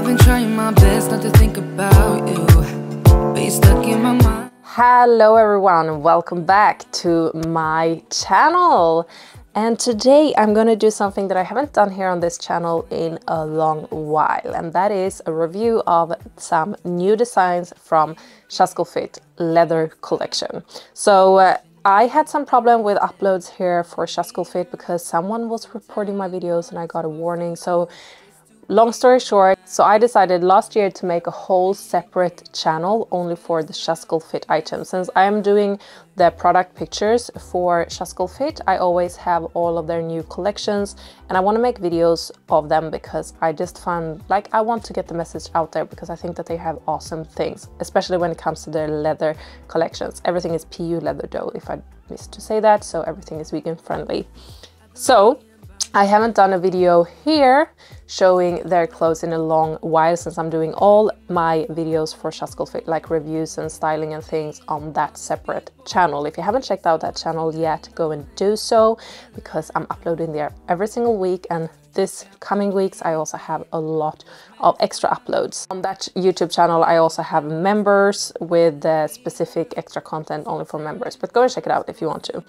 I've been trying my best not to think about you. Hello everyone, welcome back to my channel. And today I'm to do something that I haven't done here on this channel in a long while. And that is a review of some new designs from Shascullfites leather collection. So uh, I had some problem with uploads here for Shascullfites because someone was reporting my videos and I got a warning. So long story short, so I decided last year to make a whole separate channel only for the Shascullfites items. Since I am doing the product pictures for Shascullfites, I always have all of their new collections and I want to make videos of them because I just find like I want to get the message out there because I think that they have awesome things, especially when it comes to their leather collections. Everything is PU leather though, if I missed to say that, so everything is vegan friendly. So I haven't done a video here showing their clothes in a long while since I'm doing all my videos for Shascullfites, like reviews and styling and things on that separate channel. If you haven't checked out that channel yet, go and do so because I'm uploading there every single week and this coming weeks I also have a lot of extra uploads. On that YouTube channel I also have members with uh, specific extra content only for members, but go and check it out if you want to.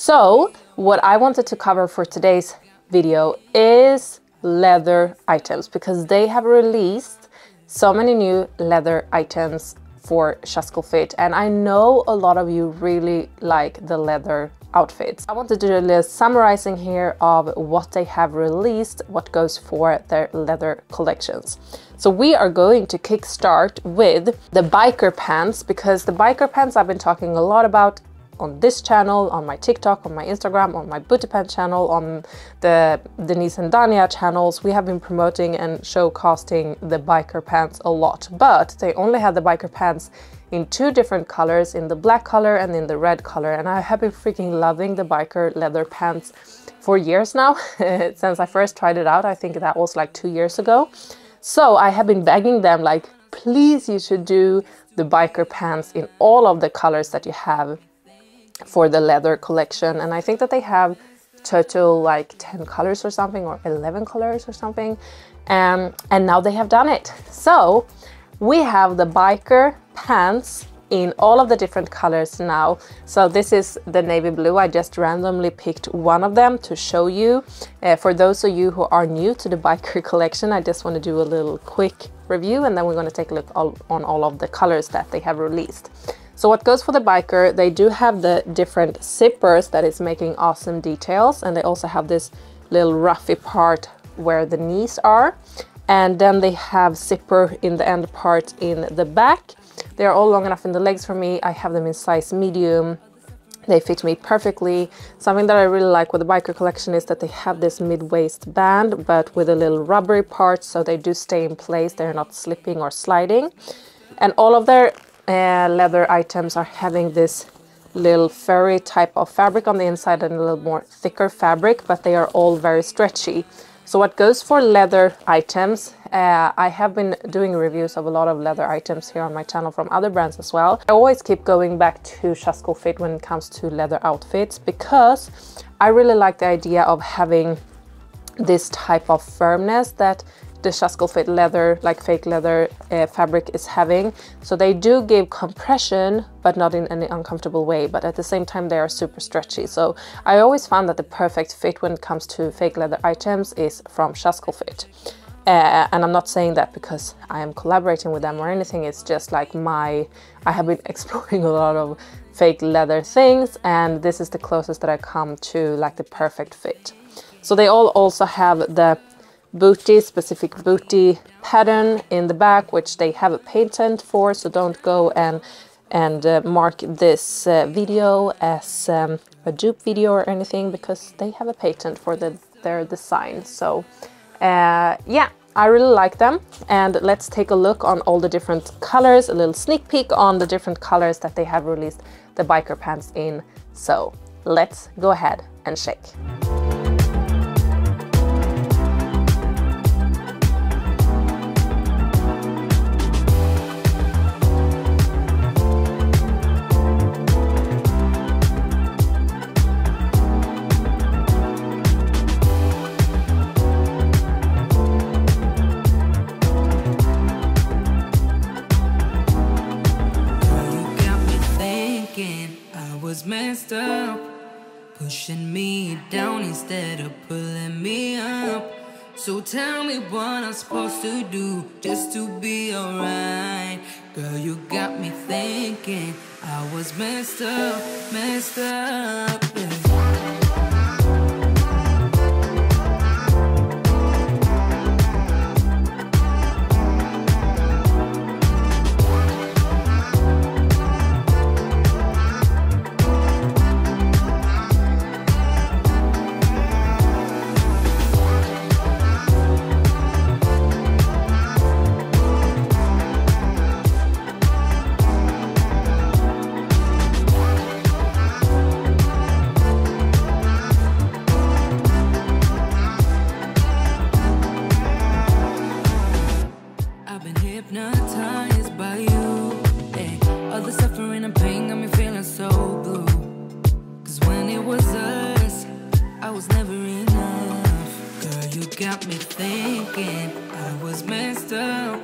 So what I wanted to cover for today's video is leather items because they have released so many new leather items for Shascullfites and I know a lot of you really like the leather outfits. I wanted to do a little summarizing here of what they have released, what goes for their leather collections. So we are going to kickstart with the biker pants because the biker pants I've been talking a lot about on this channel, on my TikTok, on my Instagram, on my Booty Pants channel, on the Denice and Dania channels, we have been promoting and showcasting the biker pants a lot. But they only had the biker pants in two different colors, in the black color and in the red color. And I have been freaking loving the biker leather pants for years now. Since I first tried it out, I think that was like two years ago. So I have been begging them like, please you should do the biker pants in all of the colors that you have for the leather collection and I think that they have total like 10 colors or something or 11 colors or something um, and now they have done it. So we have the biker pants in all of the different colors now. So this is the navy blue. I just randomly picked one of them to show you. Uh, for those of you who are new to the biker collection I just want to do a little quick review and then we're going to take a look all, on all of the colors that they have released so what goes for the biker, they do have the different zippers that is making awesome details. And they also have this little ruffy part where the knees are. And then they have zipper in the end part in the back. They are all long enough in the legs for me. I have them in size medium. They fit me perfectly. Something that I really like with the biker collection is that they have this mid-waist band, but with a little rubbery part, so they do stay in place. They're not slipping or sliding. And all of their uh, leather items are having this little furry type of fabric on the inside and a little more thicker fabric, but they are all very stretchy. So what goes for leather items, uh, I have been doing reviews of a lot of leather items here on my channel from other brands as well. I always keep going back to Shascullfites when it comes to leather outfits because I really like the idea of having this type of firmness that the Shascullfites leather, like fake leather uh, fabric is having. So they do give compression, but not in any uncomfortable way. But at the same time, they are super stretchy. So I always found that the perfect fit when it comes to fake leather items is from Shascullfites. Uh, and I'm not saying that because I am collaborating with them or anything. It's just like my, I have been exploring a lot of fake leather things and this is the closest that I come to like the perfect fit. So they all also have the booty, specific booty pattern in the back, which they have a patent for, so don't go and and uh, mark this uh, video as um, a dupe video or anything because they have a patent for the, their design. So uh, yeah, I really like them. And let's take a look on all the different colors, a little sneak peek on the different colors that they have released the biker pants in. So let's go ahead and shake. Pushing me down instead of pulling me up. So tell me what I'm supposed to do just to be alright. Girl, you got me thinking I was messed up, messed up. Got me thinking I was messed up.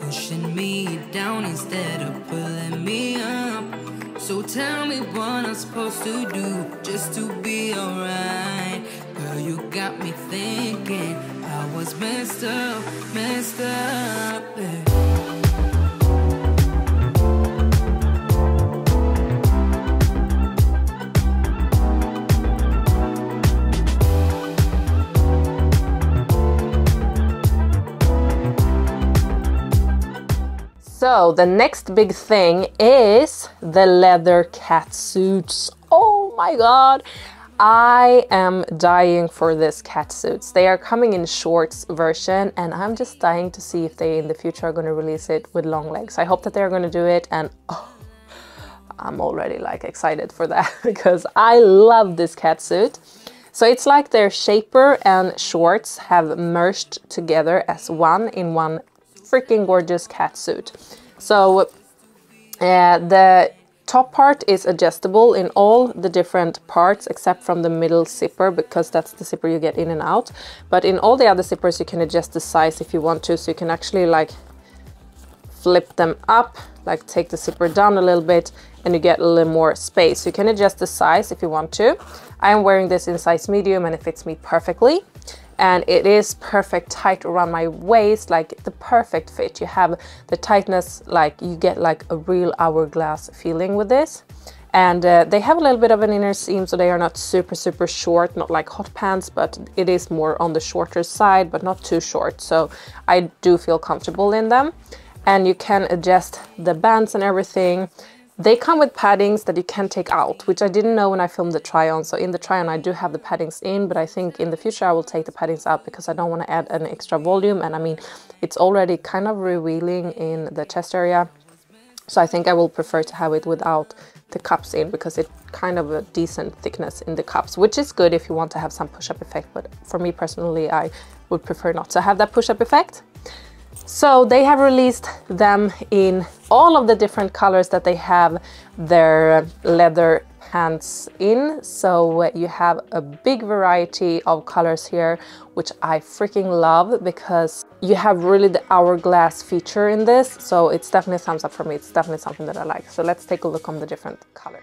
Pushing me down instead of pulling me up. So tell me what I'm supposed to do just to be alright. Girl, you got me thinking I was messed up, messed up. yeah. So the next big thing is the leather cat suits. Oh my god. I am dying for this cat suits. They are coming in shorts version and I'm just dying to see if they in the future are going to release it with long legs. I hope that they're going to do it and oh, I'm already like excited for that because I love this cat suit. So it's like their shaper and shorts have merged together as one in one freaking gorgeous cat suit. So uh, the top part is adjustable in all the different parts except from the middle zipper because that's the zipper you get in and out. But in all the other zippers you can adjust the size if you want to. So you can actually like flip them up, like take the zipper down a little bit and you get a little more space. So You can adjust the size if you want to. I am wearing this in size medium and it fits me perfectly. And it is perfect tight around my waist, like the perfect fit. You have the tightness, like you get like a real hourglass feeling with this. And uh, they have a little bit of an inner seam, so they are not super, super short, not like hot pants, but it is more on the shorter side, but not too short. So I do feel comfortable in them and you can adjust the bands and everything. They come with paddings that you can take out, which I didn't know when I filmed the try-on. So in the try-on, I do have the paddings in, but I think in the future I will take the paddings out because I don't want to add an extra volume. And I mean, it's already kind of revealing in the chest area. So I think I will prefer to have it without the cups in because it's kind of a decent thickness in the cups, which is good if you want to have some push-up effect. But for me personally, I would prefer not to have that push-up effect. So they have released them in all of the different colors that they have their leather pants in. So you have a big variety of colors here, which I freaking love because you have really the hourglass feature in this. So it's definitely thumbs up for me. It's definitely something that I like. So let's take a look on the different colors.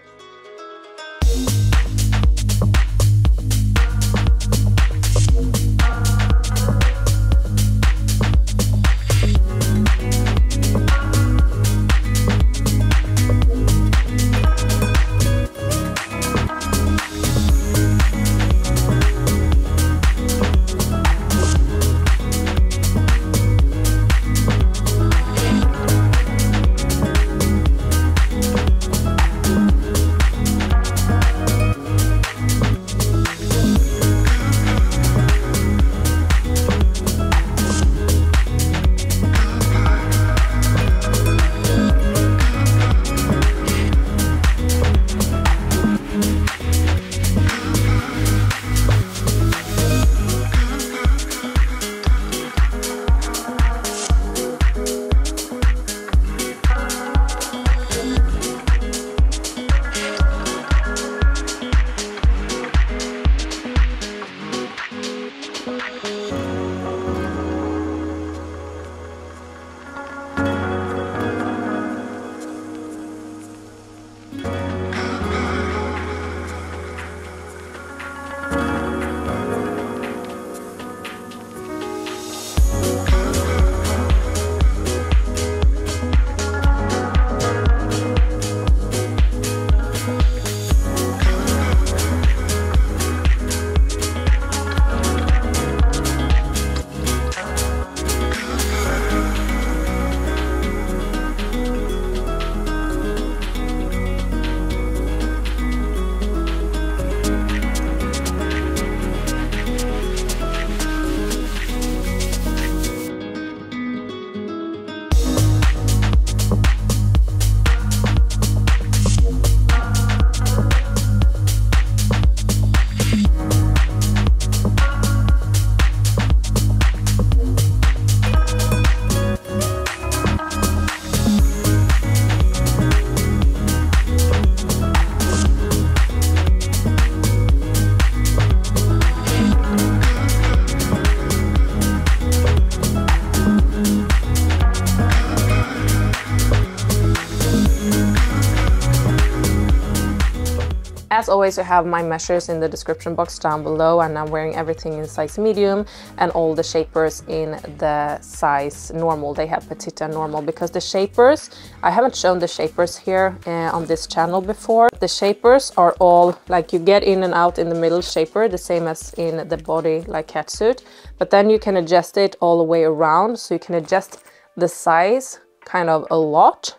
As always, you have my measures in the description box down below and I'm wearing everything in size medium and all the shapers in the size normal. They have petite and normal because the shapers, I haven't shown the shapers here uh, on this channel before. The shapers are all like you get in and out in the middle shaper, the same as in the body like catsuit, but then you can adjust it all the way around. So you can adjust the size kind of a lot.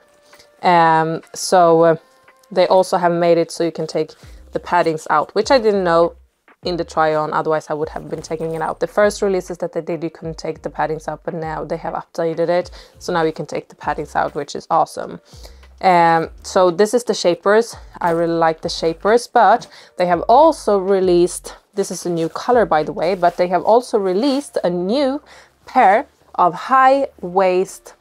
Um, so uh, they also have made it so you can take the paddings out, which I didn't know in the try on, otherwise I would have been taking it out. The first releases that they did, you couldn't take the paddings out, but now they have updated it. So now you can take the paddings out, which is awesome. Um, so this is the shapers. I really like the shapers, but they have also released, this is a new color by the way, but they have also released a new pair of high waist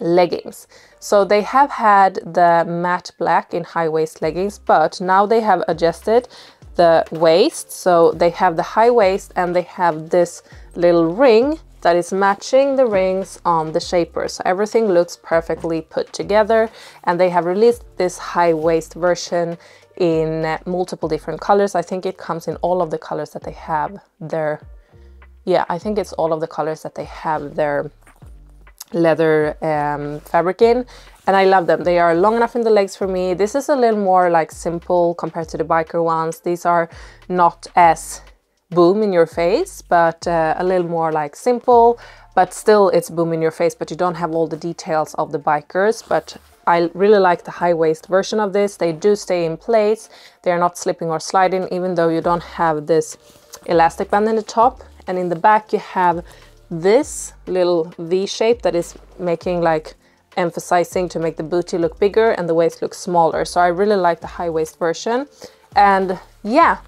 leggings. So they have had the matte black in high waist leggings, but now they have adjusted the waist. So they have the high waist and they have this little ring that is matching the rings on the shaper. So everything looks perfectly put together and they have released this high waist version in multiple different colors. I think it comes in all of the colors that they have there. Yeah, I think it's all of the colors that they have their leather um, fabric in and I love them. They are long enough in the legs for me. This is a little more like simple compared to the biker ones. These are not as boom in your face, but uh, a little more like simple, but still it's boom in your face, but you don't have all the details of the bikers. But I really like the high waist version of this. They do stay in place. They are not slipping or sliding, even though you don't have this elastic band in the top. And in the back you have this little V shape that is making like emphasizing to make the booty look bigger and the waist look smaller. So I really like the high waist version. And yeah,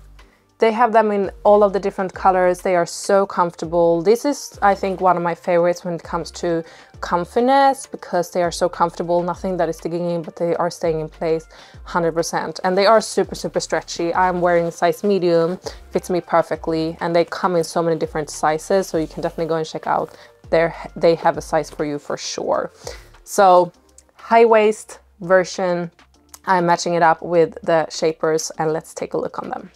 they have them in all of the different colors. They are so comfortable. This is, I think, one of my favorites when it comes to comfiness because they are so comfortable. Nothing that is digging in, but they are staying in place 100%. And they are super, super stretchy. I'm wearing size medium, fits me perfectly. And they come in so many different sizes. So you can definitely go and check out. There, they have a size for you for sure. So high waist version, I'm matching it up with the shapers and let's take a look on them.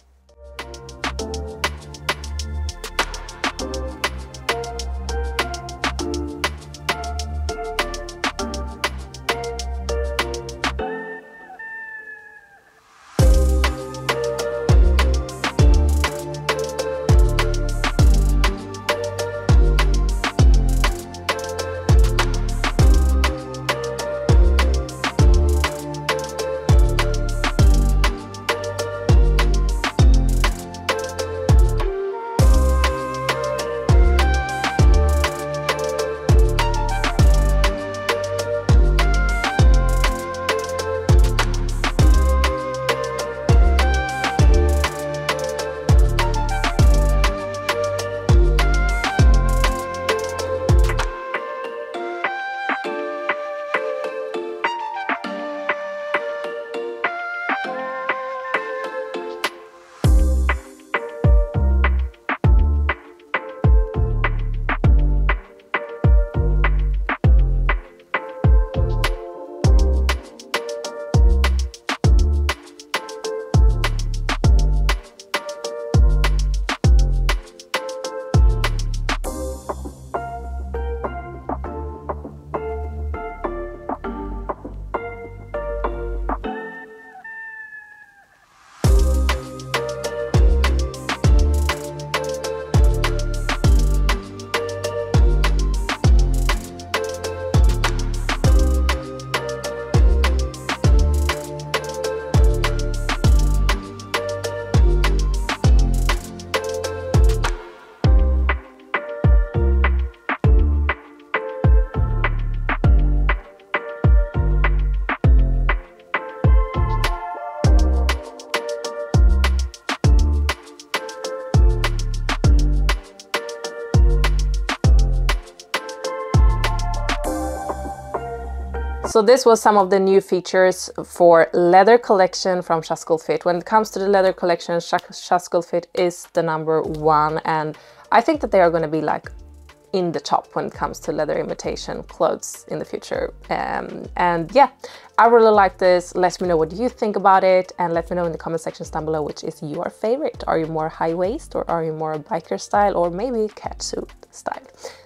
So this was some of the new features for leather collection from Shascullfites. When it comes to the leather collection, Shascullfites is the number one and I think that they are going to be like in the top when it comes to leather imitation clothes in the future. Um, and yeah, I really like this. Let me know what you think about it and let me know in the comment sections down below which is your favorite. Are you more high waist or are you more biker style or maybe catsuit style?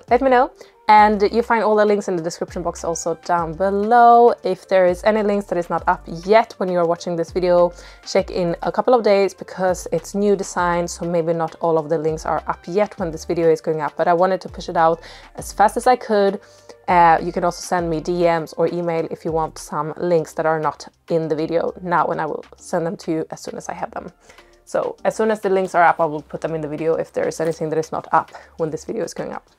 Let me know. And you find all the links in the description box also down below. If there is any links that is not up yet when you're watching this video, check in a couple of days because it's new design. So maybe not all of the links are up yet when this video is going up, but I wanted to push it out as fast as I could. Uh, you can also send me DMs or email if you want some links that are not in the video now and I will send them to you as soon as I have them. So as soon as the links are up, I will put them in the video if there is anything that is not up when this video is going up.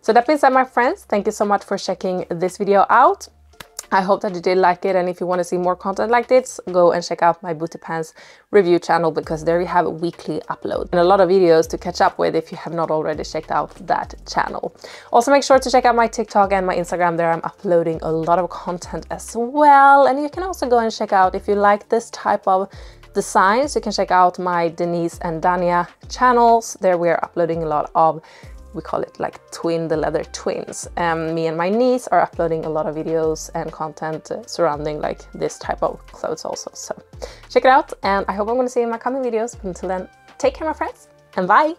So that being said, my friends, thank you so much for checking this video out. I hope that you did like it and if you want to see more content like this, go and check out my Booty Pants review channel because there you have a weekly upload and a lot of videos to catch up with if you have not already checked out that channel. Also make sure to check out my TikTok and my Instagram there I'm uploading a lot of content as well and you can also go and check out if you like this type of designs you can check out my Denice and Dania channels there we are uploading a lot of we call it like twin the leather twins. Um, me and my niece are uploading a lot of videos and content surrounding like this type of clothes also. So check it out and i hope i'm going to see you in my coming videos. But until then take care my friends and bye